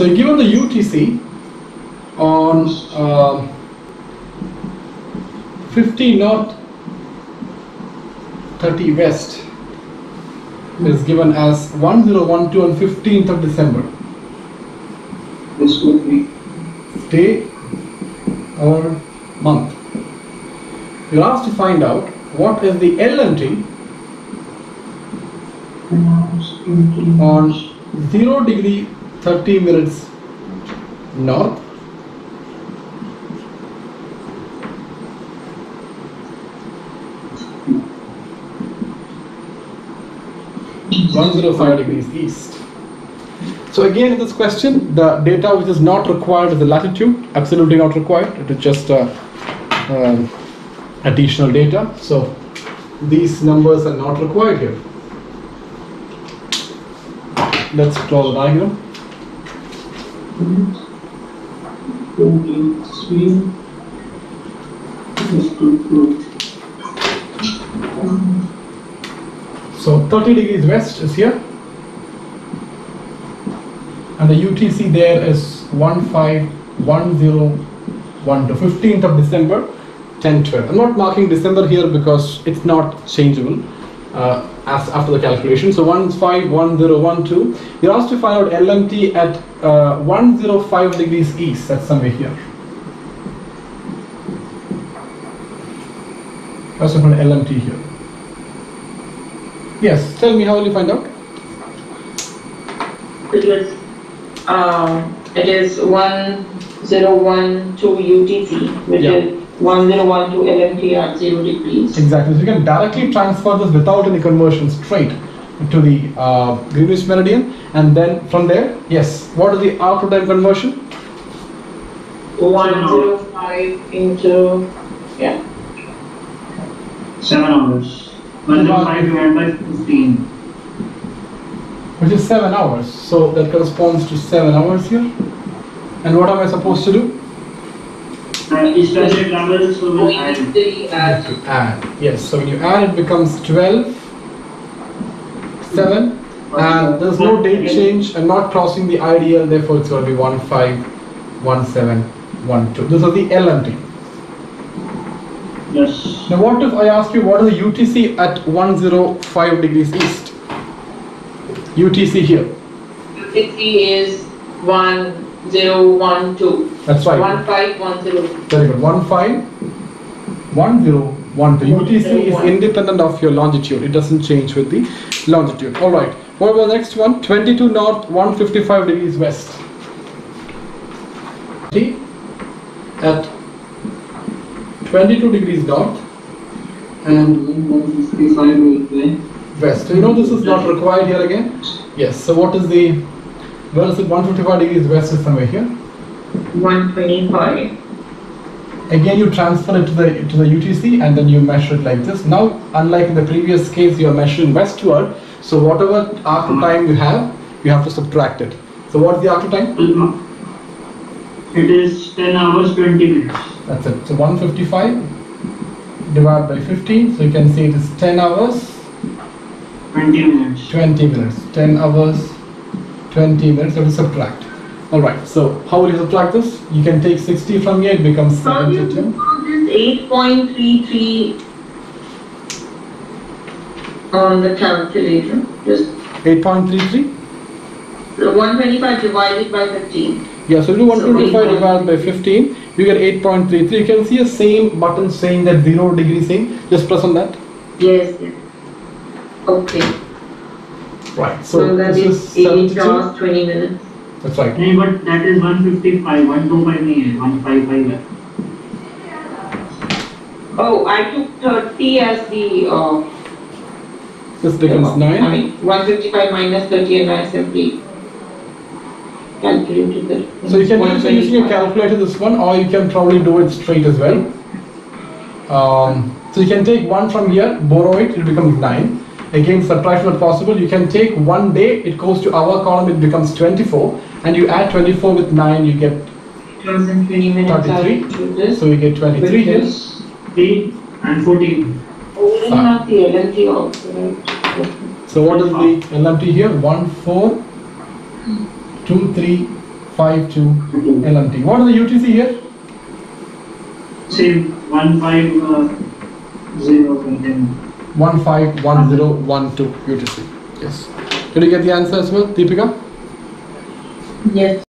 So given the UTC on um 50 north 30 west is given as 1012 on 15th of December. This would be Day or month. You're asked to find out what is the LMT on 0 degree 30 minutes north one zero five degrees east. So again in this question, the data which is not required is the latitude, absolutely not required. It is just uh, um, additional data. So these numbers are not required here. Let's draw the diagram. Twenty-three. This would be So 30 degrees west is here. And the UTC there is 151012, 15th of December, 1012. I'm not marking December here because it's not changeable uh, after the calculation. So 151012. You're asked to find out LMT at uh, 105 degrees east. That's somewhere here. First of all, LMT here. Yes, tell me how will you find out? It was, um, it is one zero one two UTC, which Yeah. is one zero one two LMT at zero degrees. Exactly. So you can directly transfer this without any conversion straight to the uh, Greenwich meridian, and then from there, yes. What is the arc to time conversion? One zero five into, yeah, seven hours. One zero five divided by fifteen. Which is seven hours. So that corresponds to seven hours here. And what am I supposed to do? Uh, each time it travels, so we'll add going to the You have add. add. Yes. So when you add, it becomes 12, 7, and there's no date change. I'm not crossing the ideal, therefore it's going to be 1, 5, 1, 7, 1, 2. This is the LMT. Yes. Now what if I ask you what is the UTC at 105 degrees east? UTC here. UTC is one zero one two. That's right. One five one zero. Very good. 15, 1012. UTC is independent of your longitude. It doesn't change with the longitude. All right. What about the next one? 22 north, 155 degrees west. T at 22 degrees north and One sixty-five will west. So you know this is not required here again? Yes. So what is the, where is it 155 degrees west is somewhere here? One twenty-five. Again you transfer it to the, to the UTC and then you measure it like this. Now unlike in the previous case you are measuring westward. So whatever arc to time you have, you have to subtract it. So what's the arc time? Mm-hmm. It is ten hours, twenty minutes. That's it. So 155 divided by 15. So you can see it is 10 hours, Twenty minutes. 20 minutes. 10 hours, 20 minutes. You have to subtract. All right. So how will you subtract this? You can take 60 from here. It becomes How do you 72. do this eight point three three on the calculator? Just 8.33. one twenty-five divided by fifteen. Yeah, so do So 125 8.33. divided by 15, you get 8.33. You can see a same button saying that 0 degree same. Just press on that. Yes, yes. Okay, Right. so So that this is is eight 72. hours, twenty minutes. That's right. नहीं but that is one fifty-five, one two five नहीं है, one five five है. Oh, I took thirty as the, uh. This becomes I 9. mean, one fifty-five minus thirty and I simply calculated that. So you can use using a calculator this one, or you can probably do it straight as well. Um, so you can take one from here, borrow it, it becomes 9. Again, subtraction not possible. You can take one day, it goes to hour column, it becomes 24, and you add 24 with 9, you get Thousand twenty 33. so you get 23 here. Three and fourteen. Oh, we have the LNG also. So what is the LMT here? 1, 4, 2, 3, 52 LMT. What is the UTC here? Same, one five, uh, zero content. 151012 UTC. Yes. Did you get the answer as well, Deepika? Yes.